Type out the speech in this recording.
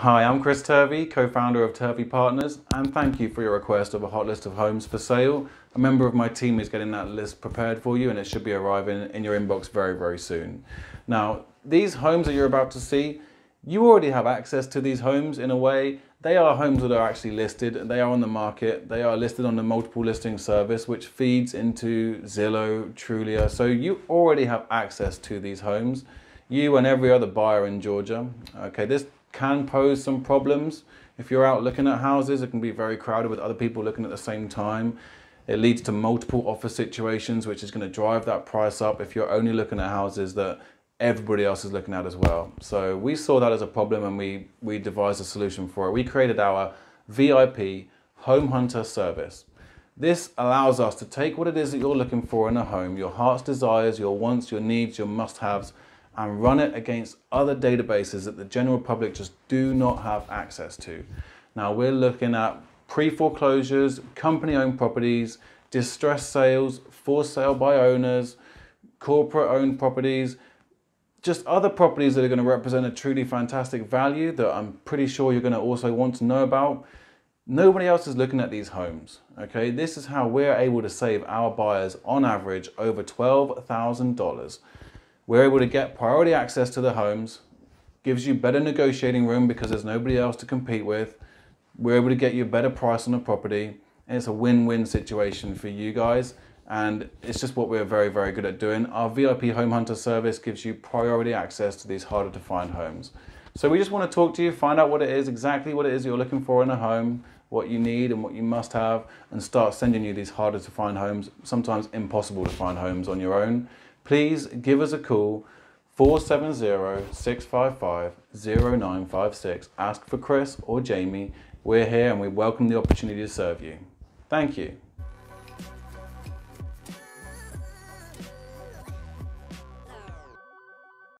Hi, I'm Chris Turvey, co-founder of Turvey Partners, and thank you for your request of a hot list of homes for sale. A member of my team is getting that list prepared for you and it should be arriving in your inbox very, very soon. Now, these homes that you're about to see, you already have access to these homes in a way. They are homes that are actually listed, they are on the market, they are listed on the multiple listing service, which feeds into Zillow, Trulia. So you already have access to these homes. You and every other buyer in Georgia. Okay, this can pose some problems. If you're out looking at houses, it can be very crowded with other people looking at the same time. It leads to multiple offer situations, which is going to drive that price up if you're only looking at houses that everybody else is looking at as well. So we saw that as a problem and we, we devised a solution for it. We created our VIP Home Hunter service. This allows us to take what it is that you're looking for in a home, your heart's desires, your wants, your needs, your must-haves, and run it against other databases that the general public just do not have access to. Now we're looking at pre-foreclosures, company-owned properties, distressed sales, for sale by owners, corporate-owned properties, just other properties that are going to represent a truly fantastic value that I'm pretty sure you're going to also want to know about. Nobody else is looking at these homes, okay? This is how we're able to save our buyers on average over $12,000 we're able to get priority access to the homes, gives you better negotiating room because there's nobody else to compete with. We're able to get you a better price on the property. And it's a win-win situation for you guys. And it's just what we're very, very good at doing. Our VIP Home Hunter service gives you priority access to these harder to find homes. So we just want to talk to you, find out what it is, exactly what it is you're looking for in a home, what you need and what you must have, and start sending you these harder to find homes, sometimes impossible to find homes on your own please give us a call 470-655-0956. Ask for Chris or Jaime. We're here and we welcome the opportunity to serve you. Thank you.